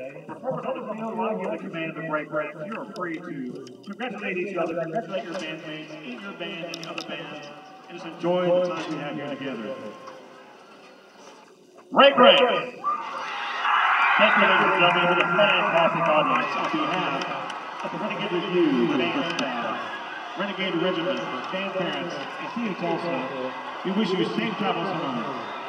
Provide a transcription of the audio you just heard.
Performance on the field while you the command of the break break. You are free to congratulate each other, congratulate your bandmates in your band and other bands, and just enjoy the time we have here together. Break break. Thank you, ladies and gentlemen, for the fantastic audience on behalf of the Renegade Review, band staff, Renegade Regiment, band parents, and City also. Tulsa. We wish you safe travels home.